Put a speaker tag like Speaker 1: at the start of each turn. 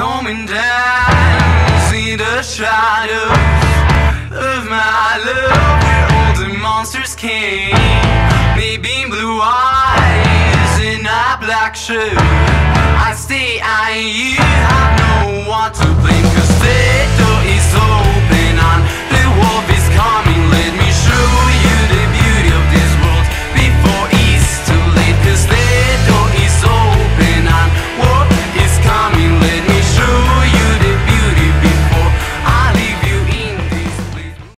Speaker 1: coming down See the shadows of my love. Where all the monsters came. Maybe blue eyes in a black shirt. I stay I you